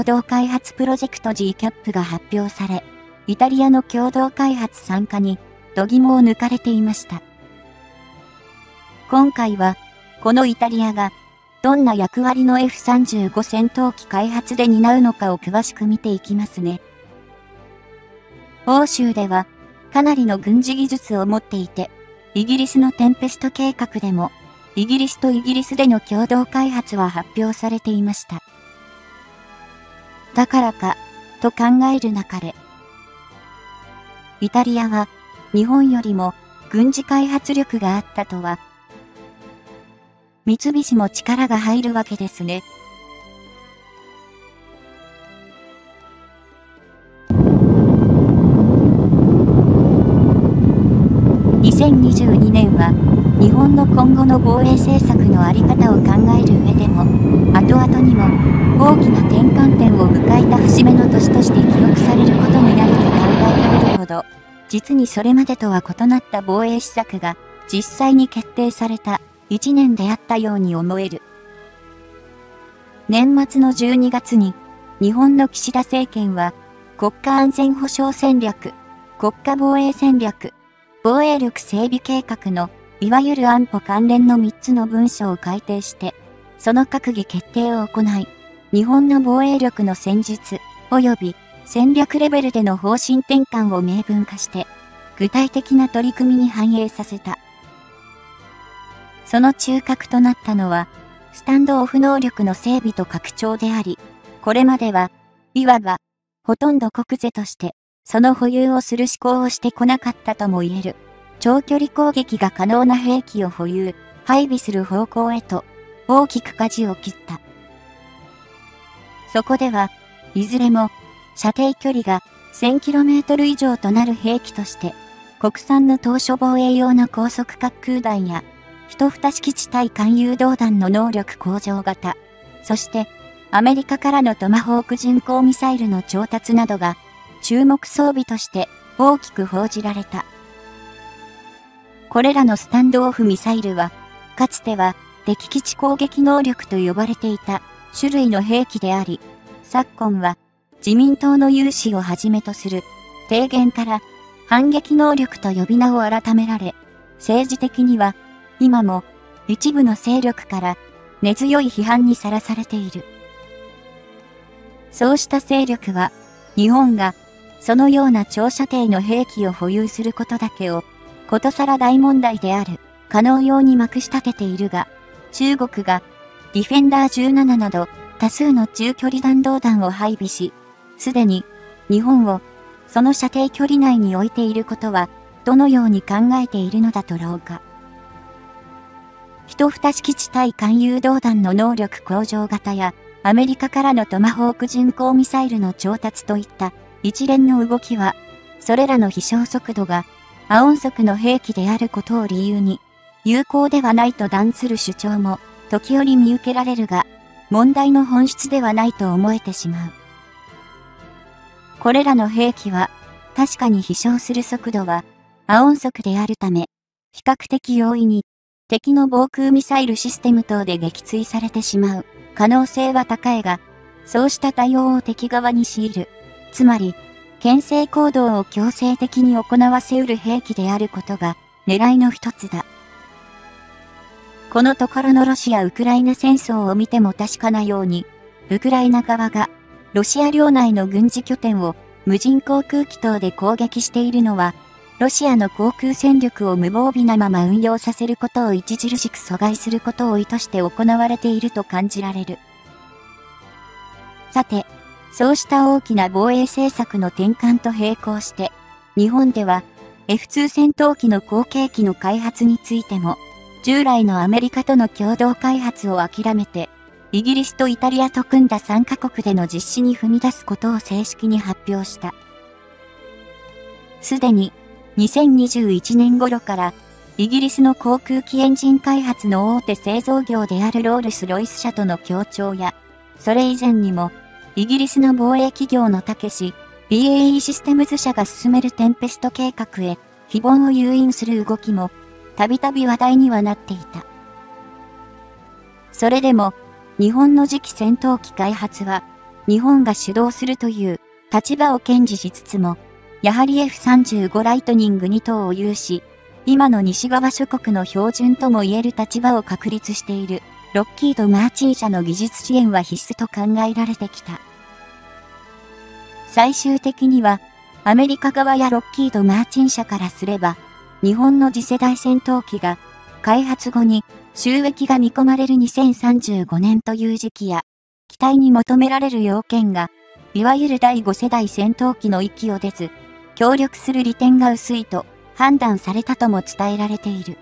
共同開発プロジェクト GCAP が発表され、イタリアの共同開発参加に、度肝を抜かれていました。今回は、このイタリアが、どんな役割の F35 戦闘機開発で担うのかを詳しく見ていきますね。欧州では、かなりの軍事技術を持っていて、イギリスのテンペスト計画でも、イギリスとイギリスでの共同開発は発表されていました。だからか、と考えるなかれ、イタリアは日本よりも軍事開発力があったとは、三菱も力が入るわけですね。2022年は日本の今後の防衛政策の在り方を考える上でも後々にも大きな転換点を迎えた節目の年として記憶されることになると考えられるほど実にそれまでとは異なった防衛施策が実際に決定された1年であったように思える。年末の12月に日本の岸田政権は国家安全保障戦略国家防衛戦略防衛力整備計画のいわゆる安保関連の3つの文書を改定して、その閣議決定を行い、日本の防衛力の戦術及び戦略レベルでの方針転換を明文化して、具体的な取り組みに反映させた。その中核となったのは、スタンドオフ能力の整備と拡張であり、これまでは、いわば、ほとんど国是としてその保有をする思考をしてこなかったとも言える。長距離攻撃が可能な兵器を保有、配備する方向へと、大きく舵を切った。そこでは、いずれも、射程距離が 1000km 以上となる兵器として、国産の当初防衛用の高速滑空弾や、一蓋式地対艦誘導弾の能力向上型、そして、アメリカからのトマホーク巡航ミサイルの調達などが注目装備として大きく報じられた。これらのスタンドオフミサイルは、かつては敵基地攻撃能力と呼ばれていた種類の兵器であり、昨今は自民党の有志をはじめとする提言から反撃能力と呼び名を改められ、政治的には今も一部の勢力から根強い批判にさらされている。そうした勢力は日本がそのような長射程の兵器を保有することだけを、ことさら大問題である、可能用にまくし立てているが、中国が、ディフェンダー17など、多数の中距離弾道弾を配備し、すでに、日本を、その射程距離内に置いていることは、どのように考えているのだとろうか。一蓋式地対艦誘導弾の能力向上型や、アメリカからのトマホーク巡航ミサイルの調達といった一連の動きは、それらの飛翔速度が、亜音速の兵器であることを理由に、有効ではないと断する主張も、時折見受けられるが、問題の本質ではないと思えてしまう。これらの兵器は、確かに飛翔する速度は、亜音速であるため、比較的容易に、敵の防空ミサイルシステム等で撃墜されてしまう可能性は高いが、そうした対応を敵側に強いるつまり、牽制行動を強制的に行わせうる兵器であることが狙いの一つだ。このところのロシア・ウクライナ戦争を見ても確かなように、ウクライナ側がロシア領内の軍事拠点を無人航空機等で攻撃しているのは、ロシアの航空戦力を無防備なまま運用させることを著しく阻害することを意図して行われていると感じられる。さて、そうした大きな防衛政策の転換と並行して、日本では F2 戦闘機の後継機の開発についても、従来のアメリカとの共同開発を諦めて、イギリスとイタリアと組んだ3カ国での実施に踏み出すことを正式に発表した。すでに2021年頃からイギリスの航空機エンジン開発の大手製造業であるロールス・ロイス社との協調や、それ以前にもイギリスの防衛企業のたけし、BAE システムズ社が進めるテンペスト計画へ、非凡を誘引する動きも、たびたび話題にはなっていた。それでも、日本の次期戦闘機開発は、日本が主導するという立場を堅持しつつも、やはり F35 ライトニング2頭を有し、今の西側諸国の標準とも言える立場を確立している、ロッキード・マーチン社の技術支援は必須と考えられてきた。最終的には、アメリカ側やロッキード・マーチン社からすれば、日本の次世代戦闘機が、開発後に収益が見込まれる2035年という時期や、機体に求められる要件が、いわゆる第5世代戦闘機の域を出ず、協力する利点が薄いと判断されたとも伝えられている。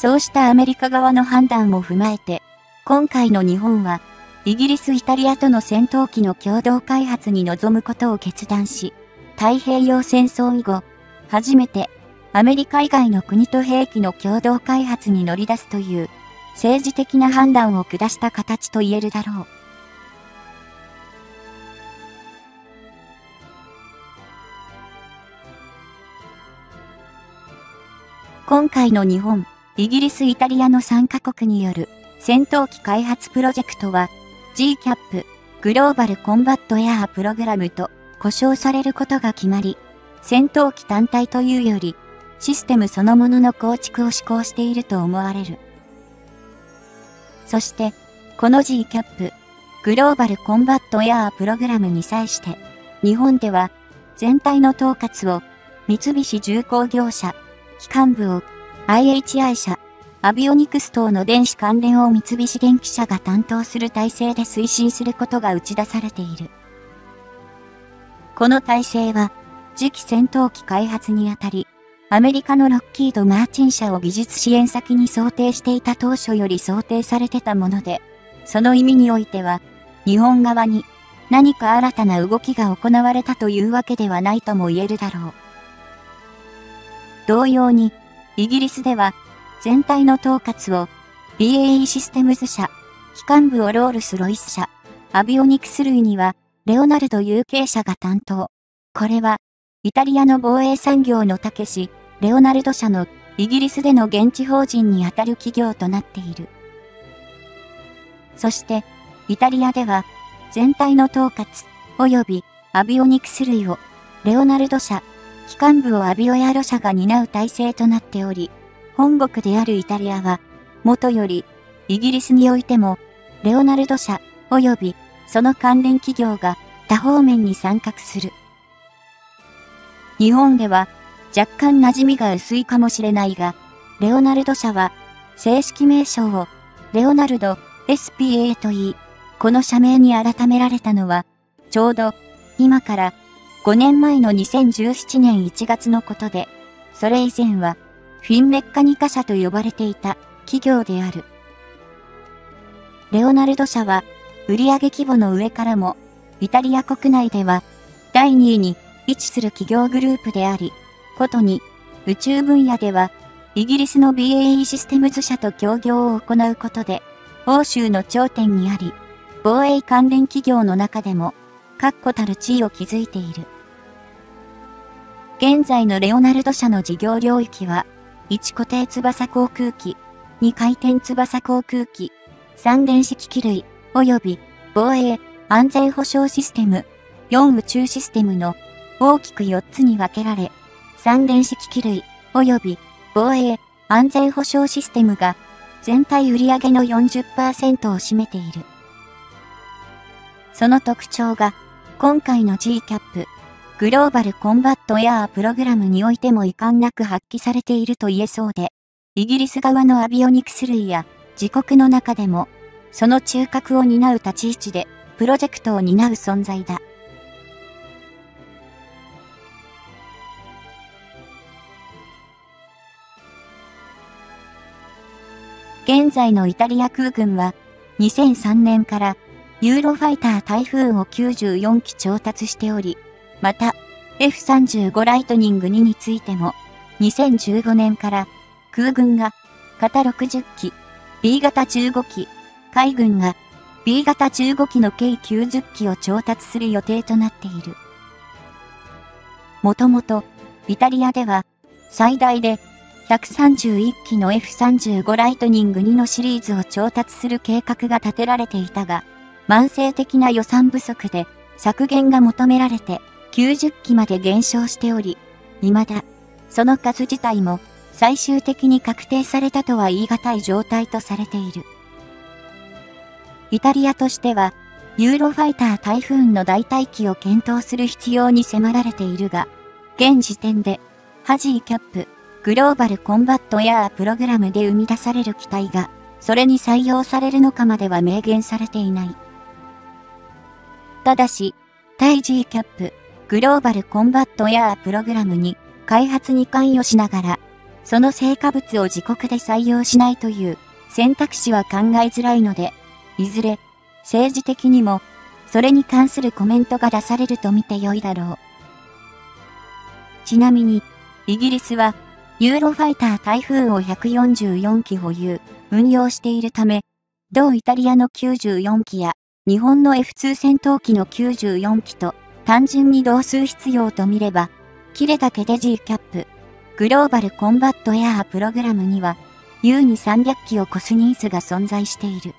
そうしたアメリカ側の判断も踏まえて、今回の日本は、イギリス・イタリアとの戦闘機の共同開発に臨むことを決断し、太平洋戦争以後、初めてアメリカ以外の国と兵器の共同開発に乗り出すという政治的な判断を下した形と言えるだろう。今回の日本、イギリス・イタリアの3カ国による戦闘機開発プロジェクトは GCAP グローバルコンバットエアープログラムと呼称されることが決まり、戦闘機単体というよりシステムそのものの構築を施行していると思われる。そして、この GCAP、グローバルコンバットエアープログラムに際して、日本では全体の統括を三菱重工業者、機関部を IHI 社、アビオニクス等の電子関連を三菱電機社が担当する体制で推進することが打ち出されている。この体制は、次期戦闘機開発にあたり、アメリカのロッキード・マーチン社を技術支援先に想定していた当初より想定されてたもので、その意味においては、日本側に何か新たな動きが行われたというわけではないとも言えるだろう。同様に、イギリスでは、全体の統括を BAE システムズ社、機関部をロールス・ロイス社、アビオニクス類には、レオナルド UK 社が担当。これは、イタリアの防衛産業のたけし、レオナルド社のイギリスでの現地法人にあたる企業となっている。そして、イタリアでは、全体の統括、及びアビオニクス類を、レオナルド社、機関部をアビオヤロ社が担う体制となっており、本国であるイタリアは、元より、イギリスにおいても、レオナルド社、及びその関連企業が多方面に参画する。日本では、若干馴染みが薄いかもしれないが、レオナルド社は、正式名称を、レオナルド SPA と言い、この社名に改められたのは、ちょうど、今から5年前の2017年1月のことで、それ以前は、フィンメッカニカ社と呼ばれていた企業である。レオナルド社は、売上規模の上からも、イタリア国内では、第2位に位置する企業グループであり、ことに、宇宙分野では、イギリスの BAE システムズ社と協業を行うことで、欧州の頂点にあり、防衛関連企業の中でも、確固たる地位を築いている。現在のレオナルド社の事業領域は、1固定翼航空機、2回転翼航空機、3電子機器類、及び防衛、安全保障システム、4宇宙システムの大きく4つに分けられ、三電子機器類、及び防衛、安全保障システムが全体売上の40%を占めている。その特徴が、今回の GCAP、グローバルコンバットエアープログラムにおいても遺憾なく発揮されていると言えそうで、イギリス側のアビオニクス類や自国の中でも、その中核を担う立ち位置で、プロジェクトを担う存在だ。現在のイタリア空軍は、2003年からユーロファイター台風を94機調達しており、また F35 ライトニング2についても、2015年から空軍が型60機、B 型15機、海軍が B 型15機の計90機を調達する予定となっている。もともと、イタリアでは最大で131機の F35 ライトニング2のシリーズを調達する計画が立てられていたが、慢性的な予算不足で削減が求められて90機まで減少しており、未だ、その数自体も最終的に確定されたとは言い難い状態とされている。イタリアとしては、ユーロファイタータイフーンの代替機を検討する必要に迫られているが、現時点で、ハジーキャップ、グローバルコンバットエアープログラムで生み出される機体が、それに採用されるのかまでは明言されていない。ただし、対 G キャップ、グローバルコンバットエアープログラムに開発に関与しながら、その成果物を自国で採用しないという選択肢は考えづらいので、いずれ政治的にもそれに関するコメントが出されると見てよいだろう。ちなみに、イギリスはユーロファイター台風を144機保有、運用しているため、同イタリアの94機や日本の F2 戦闘機の94機と単純に同数必要と見れば、切れたケデジーキャップ、グローバルコンバットエアープログラムには、優に300機を超すニーズが存在している。